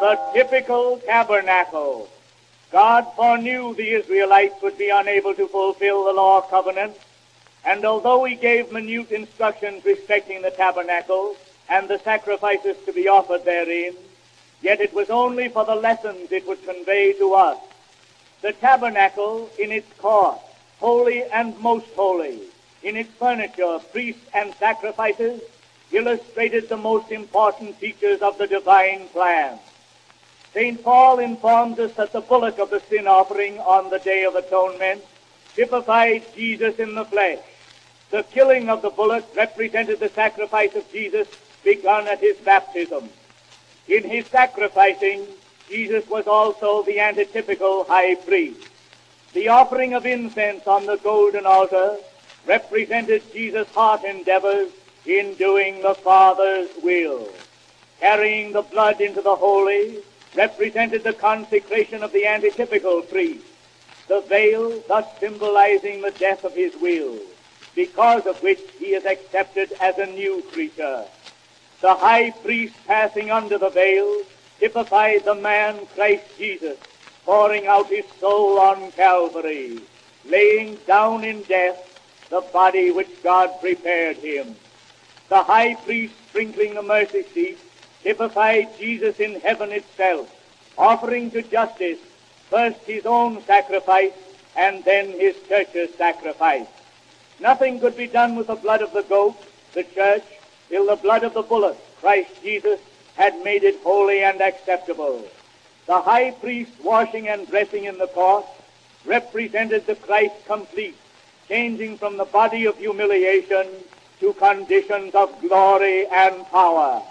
the typical tabernacle. God foreknew the Israelites would be unable to fulfill the law of covenant, and although he gave minute instructions respecting the tabernacle and the sacrifices to be offered therein, yet it was only for the lessons it would convey to us. The tabernacle in its court, holy and most holy, in its furniture, priests and sacrifices, illustrated the most important features of the divine plan. St. Paul informs us that the bullock of the sin offering on the Day of Atonement typified Jesus in the flesh. The killing of the bullock represented the sacrifice of Jesus begun at his baptism. In his sacrificing, Jesus was also the antitypical high priest. The offering of incense on the golden altar represented Jesus' heart endeavors in doing the Father's will. Carrying the blood into the holy represented the consecration of the antitypical priest, the veil thus symbolizing the death of his will, because of which he is accepted as a new creature. The high priest passing under the veil typified the man Christ Jesus, pouring out his soul on Calvary, laying down in death the body which God prepared him. The high priest sprinkling the mercy seat typified Jesus in heaven itself, offering to justice first his own sacrifice and then his church's sacrifice. Nothing could be done with the blood of the goat, the church, till the blood of the bullock, Christ Jesus, had made it holy and acceptable. The high priest washing and dressing in the court represented the Christ complete, changing from the body of humiliation to conditions of glory and power.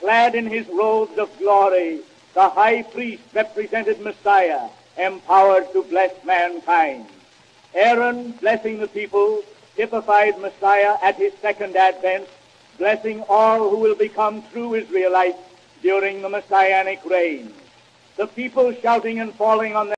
Clad in his robes of glory, the high priest represented Messiah, empowered to bless mankind. Aaron, blessing the people, typified Messiah at his second advent, blessing all who will become true Israelites during the Messianic reign. The people shouting and falling on their